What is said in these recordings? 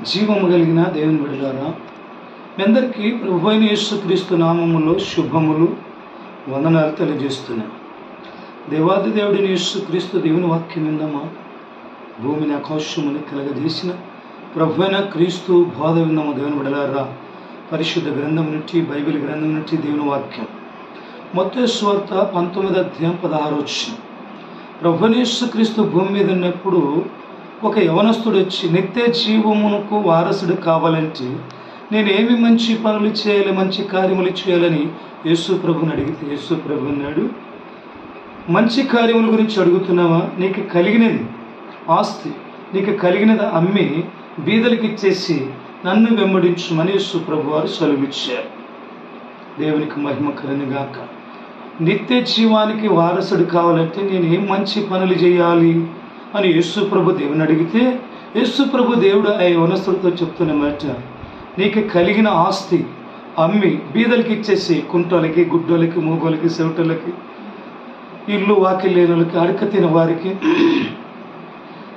జీవము కలిగిన దేవుని బిడ్డలారా మీ అందరికీ ప్రభు అయిన యేసుక్రీస్తు నామములో శుభములు వందనాలు తెలియజేస్తున్నా దేవాది దేవుడిని యేసుక్రీస్తు దేవుని వాక్యం విందమా? భూమిని ఆకాశముని కలగజేసిన ప్రభు అయిన క్రీస్తు బోధ విందమా దేవుని బిడలారా పరిశుద్ధ గ్రంథం నుండి బైబిల్ గ్రంథం నుండి దేవుని వాక్యం. మొత్తం స్వార్త పంతొమ్మిది అధ్యాయం పదహారు వచ్చింది ప్రభునేశ్వ క్రీస్తు భూమి మీద ఉన్నప్పుడు ఒక యవనస్తుడు వచ్చి నిత్య జీవమునకు వారసుడు కావాలంటే నేను మంచి పనులు చేయాలి మంచి కార్యములు చేయాలని యేసు ప్రభుని అడిగితే యేసు ప్రభు అన్నాడు మంచి కార్యముల గురించి అడుగుతున్నావా? నీకు కలిగినది ఆస్తి నీకు కలిగినది అమ్మి బీదలకు ఇచ్చేసి నన్ను వెంబడించమని యేసు ప్రభు వారు సెలవిచ్చారు దేవునికి మహిమ కలనుగాక నిత్య జీవానికి వారసుడు కావాలంటే నేను ఏం మంచి పనులు చేయాలి? అని యేసు ప్రభు దేవుని అడిగితే యేసు ప్రభు దేవుడు ఆ యవనస్తుడితో చెప్తున్న మాట నీకు కలిగిన ఆస్తి అమ్మి బీదలకి ఇచ్చేసి కుంటలకి గుడ్డోలకి మూగోలకి సెవటలకి ఇల్లు వాకిల్ లేని అడక తిన వారికి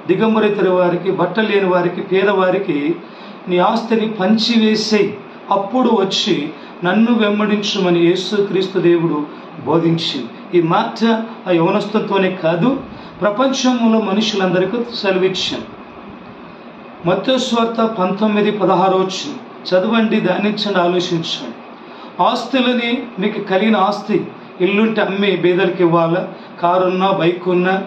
దిగంబరితర వారికి బట్టలు లేని వారికి పేదవారికి నీ ఆస్తిని పంచివేసేయి అప్పుడు వచ్చి నన్ను వెంబడించమని యేసుక్రీస్తు దేవుడు బోధించి ఈ మాట ఆ యవనస్తుతోనే కాదు ప్రపంచంలో మనుషులందరికీ సెలవిచ్చాను మత్స్వార్త పంతొమ్మిది పదహారు వచ్చి చదవండి ధ్యానించండి ఆలోచించండి. ఆస్తులని మీకు కలిగిన ఆస్తి ఇల్లుంటే అమ్మి బీదలకి ఇవ్వాలా? కారున్నా బైక్ ఉన్నా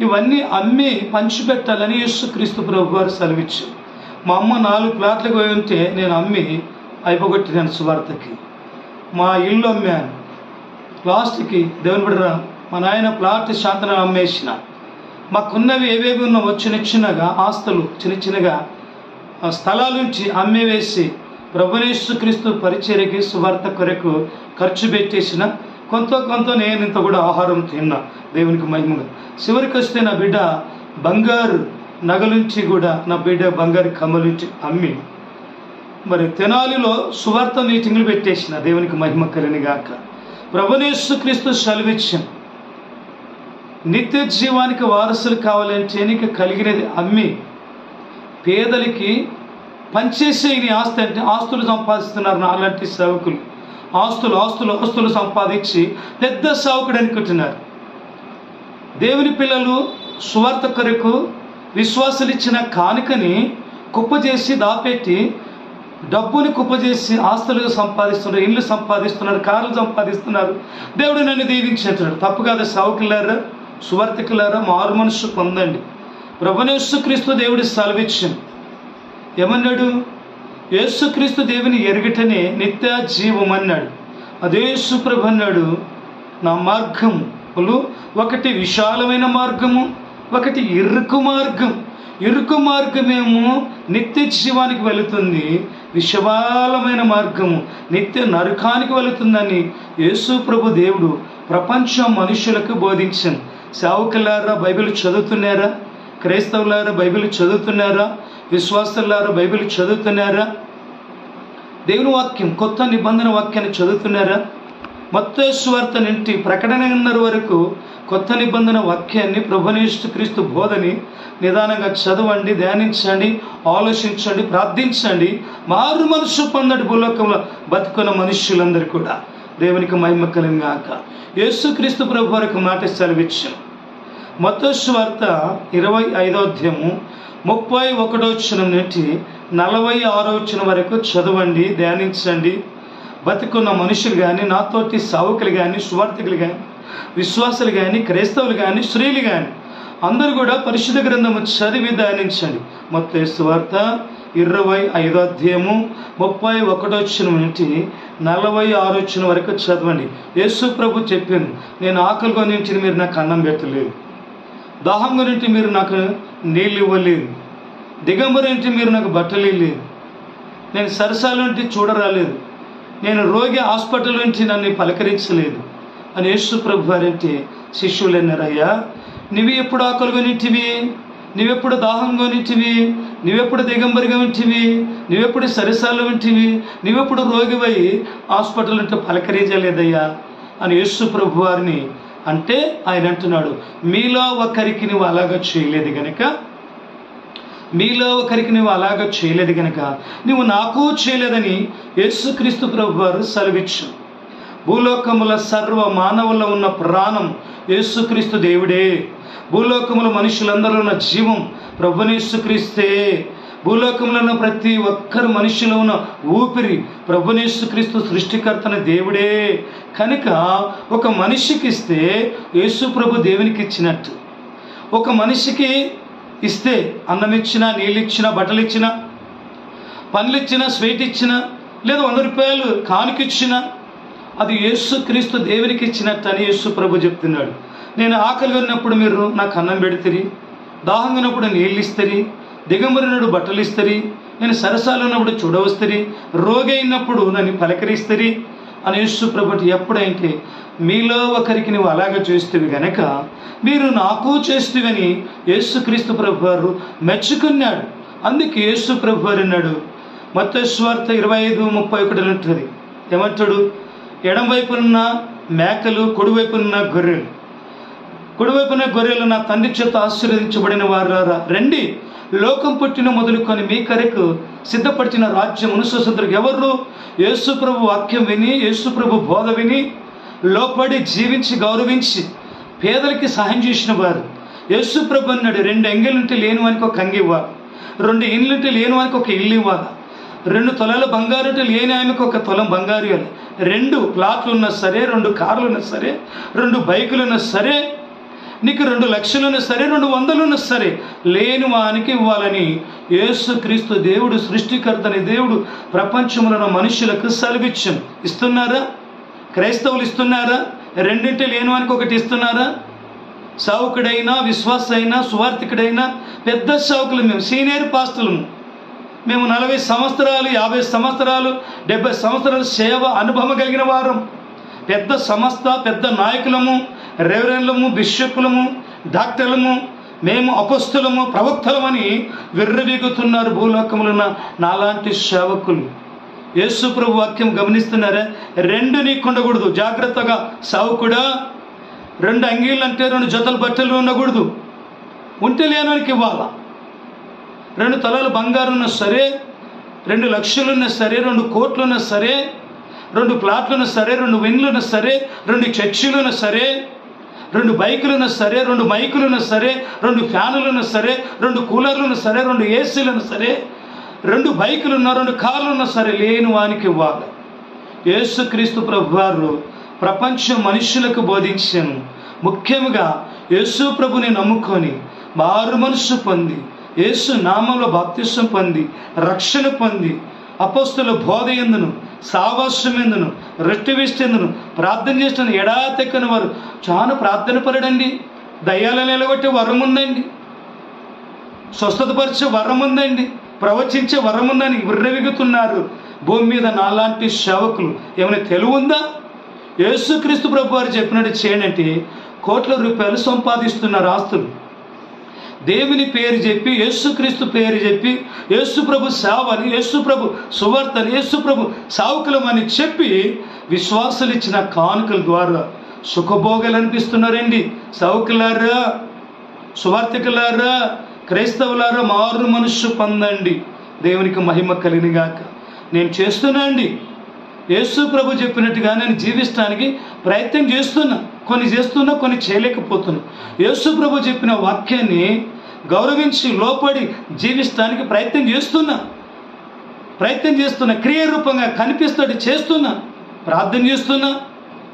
ఇవన్నీ అమ్మి పంచిపెట్టాలని యేసుక్రీస్తు ప్రభు గారు సెలవిచ్చారు. మా అమ్మ నాలుగు ప్లాట్లకు పోయి ఉంటే నేను అమ్మి అయిపోగొట్టినాను సువార్తకి. మా ఇల్లు అమ్మాను. లాస్ట్కి దేవుని బిడ్డ మా నాయన ప్లాట్ శాంతన అమ్మేసిన. మాకున్నవి ఏవేవి ఉన్న చిన్న చిన్నగా ఆస్తులు చిన్న చిన్నగా స్థలాల నుంచి అమ్మివేసి ప్రభునేశ్వ క్రీస్తు పరిచర్యకి సువార్త కొరకు ఖర్చు పెట్టేసిన. కొంత కొంత నేను ఇంత కూడా ఆహారం తిన్నా దేవునికి మహిమగా. చివరికి వస్తే నా బిడ్డ బంగారు నగలుంచి కూడా నా బిడ్డ బంగారు కమ్మలుంచి అమ్మి. మరి తెనాలిలో సువార్త మీటింగ్లు పెట్టేసిన దేవునికి మహిమ కలిని గాక. ప్రభునేశ్వ క్రీస్తు సెలవిచ్చిన. నిత్య జీవానికి వారసులు కావాలంటే నీకు కలిగినది అమ్మి పేదలకి పనిచేసే నీ ఆస్తి అంటే ఆస్తులు సంపాదిస్తున్నారు నాలాంటి సేవకులు. ఆస్తులు ఆస్తులు ఆస్తులు సంపాదించి పెద్ద సేవకుడు అనుకుంటున్నారు దేవుని పిల్లలు సువార్త కొరకు విశ్వాసులు ఇచ్చిన కానుకని కుప్ప చేసి దాపెట్టి డబ్బుని కుప్ప చేసి ఆస్తులు సంపాదిస్తున్నారు ఇల్లు సంపాదిస్తున్నారు కార్లు సంపాదిస్తున్నారు. దేవుడు నన్ను దీవించేంటున్నాడు తప్పు కాదు సావుకులారా. సువర్తికులారా మారు మనసు పొందండి ప్రభునేసుక్రీస్తు దేవుడి సెలవిచ్చాను ఏమన్నాడు? యేసుక్రీస్తు దేవుని ఎరుగటనే నిత్య జీవం అన్నాడు. అదే సుప్రభు అన్నాడు నా మార్గములు ఒకటి విశాలమైన మార్గము ఒకటి ఇరుకు మార్గం. ఇరుకు మార్గమేమో నిత్య జీవానికి వెళుతుంది విశాలమైన మార్గము నిత్య నరకానికి వెళుతుందని యేసు ప్రభు దేవుడు ప్రపంచ మనుషులకు బోధించాను. సేవకులారా బైబిల్ చదువుతున్నారా? క్రైస్తవులారా బైబిల్ చదువుతున్నారా? విశ్వాసులారా బైబిల్ చదువుతున్నారా? దేవుని వాక్యం కొత్త నిబంధన వాక్యాన్ని చదువుతున్నారా? మత్తేశ్వార్త నుండి ప్రకటనన్నర వరకు కొత్త నిబంధన వాక్యాన్ని ప్రభునేష్టు క్రీస్తు బోధని నిదానంగా చదవండి ధ్యానించండి ఆలోచించండి ప్రార్థించండి. మారు మనసు పొందడి భూలోకంలో బతుకున్న మనుష్యులందరూ కూడా. దేవునికి మహిమ కలిగాక యేసుక్రీస్తు ప్రభు వరకు మాట సెలవిచ్చాం. మతోశ్వార్త ఇరవై ఐదో అధ్యాయము ముప్పై ఒకటో వచ్చిన నుండి నలభై ఆరో వచ్చిన వరకు చదవండి ధ్యానించండి. బతుకున్న మనుషులు కానీ నాతోటి సావుకులు కానీ సువార్థకులు కానీ విశ్వాసులు కానీ క్రైస్తవులు కానీ స్త్రీలు కానీ అందరూ కూడా పరిశుద్ధ గ్రంథము చదివి ధ్యానించండి. మొత్తం వార్త ఇరవై ఐదో అధ్యాయము ముప్పై ఒకటో వచ్చిన నుండి నలభై ఆరు వచ్చిన వరకు చదవండి. యేసు ప్రభు చెప్పాను నేను ఆకలి గురించి మీరు నాకు అన్నం పెట్టలేదు. దాహం గురించి మీరు నాకు నీళ్ళు ఇవ్వలేదు. దిగంబరి నుంచి మీరు నాకు బట్టలు ఇవ్వలేదు. నేను సరసాల నుండి చూడరాలేదు. నేను రోగి హాస్పిటల్ నుంచి నన్ను పలకరించలేదు. అని యేసు ప్రభు వారంటే శిష్యులు అన్నారయ్యా నువ్వు ఎప్పుడు ఆకలి కొనిటివి నువ్వెప్పుడు దాహంగా కొనిటివి నువ్వెప్పుడు దిగంబరిగా ఉంటివి నువ్వెప్పుడు సరిసాలు ఉంటివి నువ్వెప్పుడు రోగివై హాస్పిటల్ ఉంటే పలకరించలేదయ్యా అని యేసు ప్రభు వారిని అంటే ఆయన అంటున్నాడు మీలో ఒకరికి నువ్వు అలాగా చేయలేదు కనుక మీలో ఒకరికి నువ్వు అలాగా చేయలేదు గనక నువ్వు నాకు చేయలేదని యేసుక్రీస్తు ప్రభు వారు సెలవిచ్చు భూలోకముల సర్వ మానవుల్లో ఉన్న ప్రాణం యేసుక్రీస్తు దేవుడే. భూలోకములు మనుషులందరూ ఉన్న జీవం ప్రభునేసుక్రీస్తే భూలోకంలో ఉన్న ప్రతి ఒక్కరు మనిషిలో ఉన్న ఊపిరి ప్రభునేసుక్రీస్తు సృష్టికర్తన దేవుడే. కనుక ఒక మనిషికి ఇస్తే యేసు ప్రభు దేవునికి ఇచ్చినట్టు. ఒక మనిషికి ఇస్తే అన్నం ఇచ్చినా నీళ్ళు ఇచ్చినా బట్టలు ఇచ్చినా పనులు ఇచ్చినా స్వీట్ ఇచ్చినా లేదా వంద రూపాయలు కానుకిచ్చినా అది యేసు క్రీస్తు దేవునికి ఇచ్చినట్టు అని యేసు ప్రభు చెప్తున్నాడు. నేను ఆకలి ఉన్నప్పుడు మీరు నాకు అన్నం పెడితిరి దాహంగా ఉన్నప్పుడు నీళ్ళు ఇస్తరి దిగంబరినప్పుడు బట్టలు ఇస్తరి నేను సరసాలు ఉన్నప్పుడు చూడవస్తరి రోగి అయినప్పుడు నన్ను పలకరిస్తరి అని యేసు ప్రభుటి ఎప్పుడైతే మీలో ఒకరికి నువ్వు అలాగ చేస్తువి గనక మీరు నాకు చేస్తేవని యేసుక్రీస్తు ప్రభు వారు మెచ్చుకున్నాడు. అందుకే యేసు ప్రభు వారు అన్నాడు మత్తస్వార్త ఇరవై ఐదు ముప్పై ఒకటి ఉంటుంది ఏమంటాడు? ఎడం వైపునున్న మేకలు కుడివైపునున్న గొర్రెలు. కుడివైపున గొర్రెలు నా తండ్రి చేత ఆశీర్వదించబడిన వారారా రండి లోకం పుట్టిన మొదలుకొని మీ కరెకు సిద్ధపరిచిన రాజ్యమును స్వతంత్రకు ఎవరు? యేసుప్రభు వాక్యం విని యేసుప్రభు బోధ విని లోపడి జీవించి గౌరవించి పేదలకి సహాయం చేసిన వారు. యేసుప్రభు అన్నాడు రెండు ఎంగిలుంటే లేని వానికి ఒక అంగి ఇవ్వాలి రెండు ఇండ్లుంటే లేని వానికి ఒక ఇల్లు ఇవ్వాలి రెండు తొలల బంగారుంటే లేని ఆమెకు ఒక తొలం బంగారు రెండు ప్లాట్లు ఉన్నా సరే రెండు కార్లు ఉన్నా సరే రెండు బైకులు ఉన్నా సరే నీకు రెండు లక్షలున్న సరే రెండు వందలున్న సరే లేని వానికి ఇవ్వాలని యేసుక్రీస్తు దేవుడు సృష్టికర్తని దేవుడు ప్రపంచంలో ఉన్న మనుషులకు సెలవిచ్చాను ఇస్తున్నారా? క్రైస్తవులు ఇస్తున్నారా? రెండింటి లేని వానికి ఒకటి ఇస్తున్నారా? సావుకుడైనా విశ్వాస అయినా సువార్థికుడైనా పెద్ద సావుకులు మేము సీనియర్ పాస్తులము మేము నలభై సంవత్సరాలు యాభై సంవత్సరాలు డెబ్బై సంవత్సరాలు సేవ అనుభవం కలిగిన వారం. పెద్ద సంస్థ పెద్ద నాయకులము రెవరెన్లము బిషప్పులము డాక్టర్లము మేము అపస్తులము ప్రవక్తలమని విర్రవీగుతున్నారు భూలోకములున్న నాలాంటి సేవకులు. యేసు ప్రభు వాక్యం గమనిస్తున్నారా? రెండు నీకు ఉండకూడదు జాగ్రత్తగా సావుకుడా. రెండు అంగీళ్ళు అంటే రెండు జతలు బట్టలు ఉండకూడదు. ఉంటే లేనానికి ఇవ్వాలా. రెండు తలలు బంగారం ఉన్నా సరే రెండు లక్షలున్నా సరే రెండు కోట్లున్నా సరే రెండు ప్లాట్లున్నా సరే రెండు వెన్లున్నా సరే రెండు చర్చిలున్నా సరే రెండు బైకులున్నా సరే రెండు మైకులున్నా సరే రెండు ఫ్యానులున్నా సరే రెండు కూలర్లున్నా సరే రెండు ఏసీలున్నా సరే రెండు బైకులున్నా రెండు కార్లున్నా సరే లేని వానికి ఇవ్వాలి. యేసుక్రీస్తు ప్రభు వారు ప్రపంచ మనుషులకు బోధించాను. ముఖ్యంగా యేసు ప్రభుని నమ్ముకొని మారు మనసు పొంది యేసు నామంలో బాప్తిష్టం పొంది రక్షణ పొంది అపస్తుల బోధ ఎందును సావాస్యం రెట్టివిష్టెందును ప్రార్థన చేసిన ఎడాతెక్కని వారు చాను ప్రార్థన పరడండి దయ్యాలను నిలబెట్టే వరం ఉందండి. స్వస్థతపరిచే వరం ఉందండి ప్రవచించే వరం ఉందని విర్రవిగుతున్నారు. భూమి మీద నాలాంటి సేవకులు ఏమైనా తెలివి ఉందా? యేసుక్రీస్తు ప్రభు వారు చెప్పినట్టు చేయనంటే కోట్ల రూపాయలు సంపాదిస్తున్నారు ఆస్తులు దేవుని పేరు చెప్పి యేసుక్రీస్తు పేరు చెప్పి యేసుప్రభు సావని సేవని యేసు ప్రభు సువార్తని సావుకులమని చెప్పి విశ్వాసులు ఇచ్చిన కానుకల ద్వారా సుఖభోగాలు అనిపిస్తున్నారండి సావుకులారా సువార్థికులారా క్రైస్తవులారా మారు మనస్సు పొందండి. దేవునికి మహిమ కలిగినగాక. నేను చేస్తున్నా అండి. యేసు ప్రభు చెప్పినట్టుగా నేను జీవిస్తానికి ప్రయత్నం చేస్తున్నా. కొన్ని చేస్తున్నా కొన్ని చేయలేకపోతున్నా. యేసు ప్రభు చెప్పిన వాక్యాన్ని గౌరవించి లోపడి జీవిస్తానికి ప్రయత్నం చేస్తున్నా. ప్రయత్నం చేస్తున్నా. క్రియ రూపంగా కనిపిస్తాడు చేస్తున్నా. ప్రార్థన చేస్తున్నా.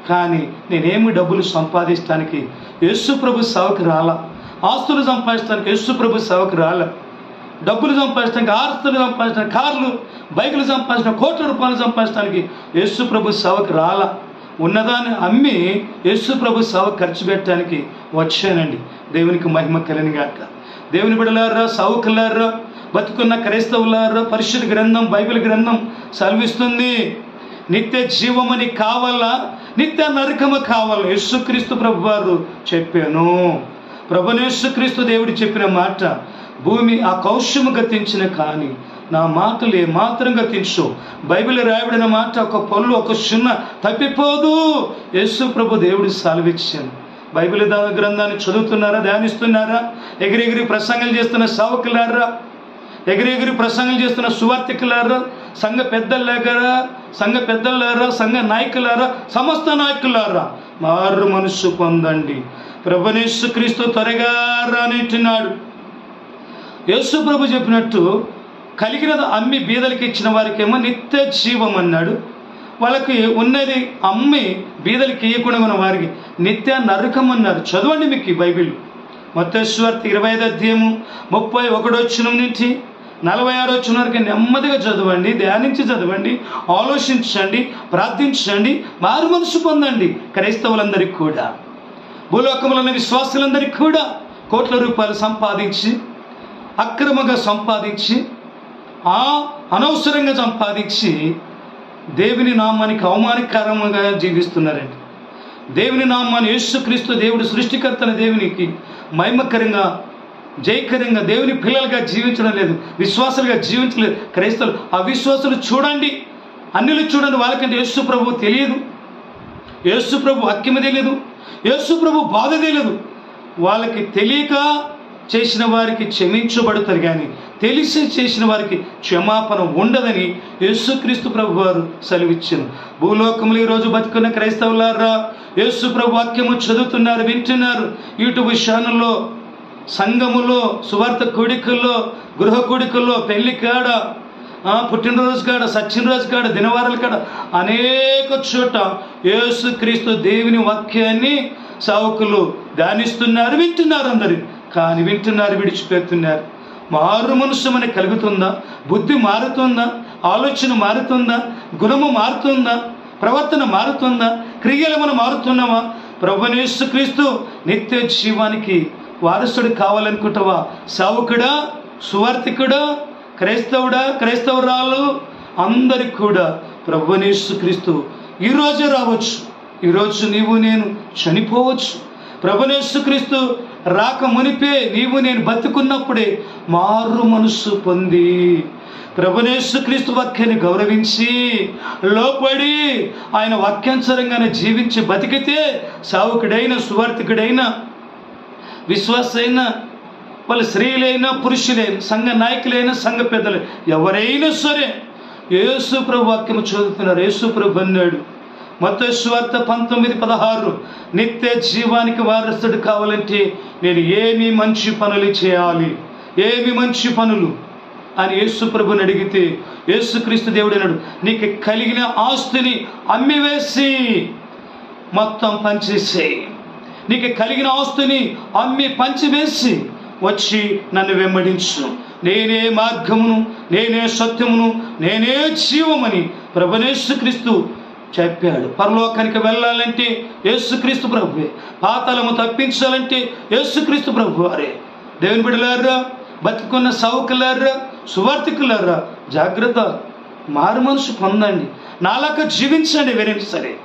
కానీ నేనేమి డబ్బులు సంపాదించడానికి యేసు సవకు సేవకు రాలా. ఆస్తులు సంపాదించడానికి యేసు ప్రభు సేవకు రాలా. డబ్బులు సంపాదించడానికి ఆస్తులు సంపాదించడానికి కార్లు బైకులు సంపాదించిన కోట్ల రూపాయలు సంపాదించడానికి యేసు సవకు సేవకు రాలా. ఉన్నదాన్ని అమ్మి యేసు ప్రభు సేవ ఖర్చు పెట్టడానికి వచ్చానండి. దేవునికి మహిమ కలినిగాక దేవుని బిడలారా సావుకులారా బతుకున్న క్రైస్తవులారా పరిశుద్ధ గ్రంథం బైబిల్ గ్రంథం సెలవిస్తుంది. నిత్య జీవమని కావాలా? నిత్య నరకము కావాలా? యేసుక్రీస్తు ప్రభు వారు చెప్పాను ప్రభునేశ్వక్రీస్తు దేవుడు చెప్పిన మాట భూమి ఆ కౌశ్యము గతించిన కానీ నా మాటలు ఏ మాత్రం గతించు. బైబిల్ రాయబడిన మాట ఒక పళ్ళు ఒక చిన్న తప్పిపోదు. యేసు ప్రభు దేవుడు సెలవిచ్చాను. బైబిల్ దా- గ్రంథాన్ని చదువుతున్నారా ధ్యానిస్తున్నారా? ఎగిరెగిరి ప్రసంగలు చేస్తున్న సావకులారా? ఎగిరెగిరి ప్రసంగం చేస్తున్న సువార్థికులారా? సంఘ పెద్దలారా సంఘ పెద్దలారా సంఘ నాయకులారా? సమస్త నాయకులారా? మారు మనస్సు పొందండి. ప్రభునేసు క్రీస్తు త్వరగా రానిట్టున్నాడు యేసు ప్రభు చెప్పినట్టు కలిగినది అమ్మి బీదలకి ఇచ్చిన వారికేమో నిత్య జీవం అన్నాడు వాళ్ళకి ఉన్నది అమ్మి బీదలకి ఇవ్వకుండా ఉన్న వారికి నిత్య నరకం అన్నారు చదవండి మీకు ఈ బైబిల్. మొత్తేశ్వర్తి ఇరవై ఐదు అధ్యాయము ముప్పై ఒకటి వచ్చిన నుంచి నలభై ఆరు వచ్చిన వరకు నెమ్మదిగా చదవండి ధ్యానించి చదవండి ఆలోచించండి ప్రార్థించండి మారు మనసు పొందండి క్రైస్తవులందరికీ కూడా. భూలోకంలో ఉన్న విశ్వాసులందరికీ కూడా కోట్ల రూపాయలు సంపాదించి అక్రమంగా సంపాదించి ఆ అనవసరంగా సంపాదించి దేవుని నామానికి అవమానకరంగా జీవిస్తున్నారండి. దేవుని నామాన్ని యేసుక్రీస్తు దేవుడు సృష్టికర్తన దేవునికి మహిమకరంగా జయకరంగా దేవుని పిల్లలుగా జీవించడం లేదు. విశ్వాసులుగా జీవించలేదు. క్రైస్తవులు అవిశ్వాసులు చూడండి. అన్నిలు చూడండి. వాళ్ళకంటే యేసు ప్రభు తెలియదు. యేసు ప్రభు హక్యమ తెలియదు. యేసు ప్రభు బాధ తెలియదు. వాళ్ళకి తెలియక చేసిన వారికి క్షమించబడుతుంది కానీ తెలిసి చేసిన వారికి క్షమాపణ ఉండదని యేసుక్రీస్తు ప్రభు వారు సెలవిచ్చారు భూలోకంలో ఈరోజు బతుకున్న క్రైస్తవులారా యేసు ప్రభు వాక్యము చదువుతున్నారు వింటున్నారు. యూట్యూబ్ ఛానల్లో సంఘములో సువార్త కోడికల్లో గృహ కోడికల్లో పెళ్ళి కాడ పుట్టినరోజు కాడ సచ్చినరోజు కాడ దినవారాల కాడ అనేక చోట యేసుక్రీస్తు దేవుని వాక్యాన్ని సావుకులు ధ్యానిస్తున్నారు వింటున్నారు అందరు. కానీ వింటున్నారు విడిచిపెడుతున్నారు. మారు మనసు మనకి కలుగుతుందా? బుద్ధి మారుతుందా? ఆలోచన మారుతుందా? గుణము మారుతుందా? ప్రవర్తన మారుతుందా? క్రియలు మనం మారుతున్నామా? ప్రభునేసు క్రీస్తు నిత్య జీవానికి వారసుడు కావాలనుకుంటావా? సావుకుడా? సువార్థికుడా? క్రైస్తవుడా? క్రైస్తవురాలు? అందరికి కూడా ప్రభునేసు క్రీస్తు ఈరోజే రావచ్చు. ఈరోజు నీవు నేను చనిపోవచ్చు. ప్రభునేసు క్రీస్తు రాక మునిపే నీవు నేను బతుకున్నప్పుడే మారు మనస్సు పొంది. ప్రభునేసు క్రీస్తు వాక్యాన్ని గౌరవించి లోపడి ఆయన వాక్యానుసరంగానే జీవించి బతికితే సావుకుడైన సువార్థికుడైన విశ్వాసైన వాళ్ళు స్త్రీలైనా పురుషులైన సంఘ నాయకులైనా సంఘ పెద్దలు ఎవరైనా సరే యేసు ప్రభు వాక్యము చదువుతున్నారు. యేసు ప్రభు అన్నాడు మతస్వార్త పంతొమ్మిది పదహారు. నిత్య జీవానికి వారసుడు కావాలంటే నేను ఏమి మంచి పనులు చేయాలి. ఏమి మంచి పనులు? అని యేసు ప్రభుని అడిగితే యేసుక్రీస్తు దేవుడు అన్నాడు నీకు కలిగిన ఆస్తిని అమ్మివేసి మొత్తం పంచేసేయి. నీకు కలిగిన ఆస్తిని అమ్మి పంచివేసి వచ్చి నన్ను వెంబడించు. నేనే మార్గమును నేనే సత్యమును నేనే జీవమని ప్రభునేసుక్రీస్తు చెప్పాడు. పరలోకానికి వెళ్ళాలంటే యేసుక్రీస్తు ప్రభువే. పాతలము తప్పించాలంటే యేసుక్రీస్తు ప్రభు వారే దేవుని బిడ్డలారా బతుకున్న సౌకులారా సువార్థికులారా జాగ్రత్త మారు మనసు పొందండి. నాలాక జీవించండి వేరే సరే.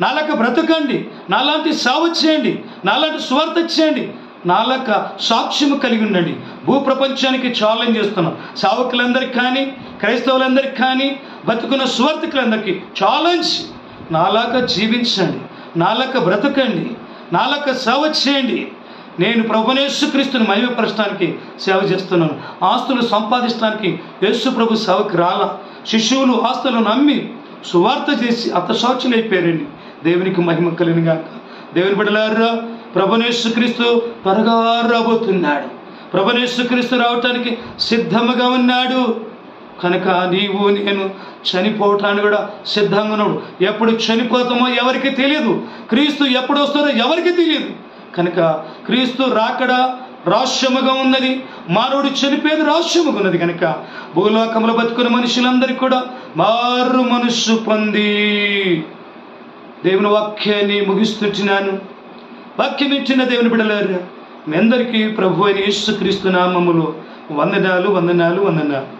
నాలాక బ్రతకండి నాలాంటి సావు చేయండి నాలాంటి స్వార్థ చేయండి నాలక సాక్ష్యము కలిగి ఉండండి. భూప్రపంచానికి ఛాలెంజ్ చేస్తున్నాం. సావకులందరికి కానీ క్రైస్తవులందరికీ కానీ బతుకున్న స్వార్థికులందరికీ ఛాలెంజ్ నాలాక జీవించండి. నాలక బ్రతకండి. నాలక సేవ చేయండి. నేను ప్రభునేసుక్రీస్తుని మహిమపరచడానికి సేవ చేస్తున్నాను. ఆస్తులు సంపాదించడానికి యేసు ప్రభు సేవకి రాల. శిశువులు ఆస్తులను నమ్మి సువార్త చేసి అయిపోయారండి దేవునికి మహిమ కలిగిన గాక. దేవుని బిడ్డలారా ప్రభునేసుక్రీస్తు త్వరగా రాబోతున్నాడు. ప్రభునేసుక్రీస్తు రావటానికి సిద్ధముగా ఉన్నాడు. కనుక నీవు నేను చనిపోవటానికి కూడా సిద్ధంగా ఉన్నాడు. ఎప్పుడు చనిపోతామో ఎవరికి తెలియదు క్రీస్తు ఎప్పుడు వస్తారో ఎవరికి తెలియదు కనుక క్రీస్తు రాకడ రహస్యముగా ఉన్నది. మానవుడు చనిపోయేది రహస్యముగా ఉన్నది కనుక. భూలోకంలో బతుకున్న మనుషులందరికీ కూడా మారు మనస్సు పొంది. దేవుని వాక్యాన్ని ముగిస్తుంటున్నాను వాక్యం ఇచ్చిన దేవుని బిడలారు మీ అందరికీ ప్రభు అయిన యేసుక్రీస్తు నామములు వందనాలు వందనాలు వందనాలు.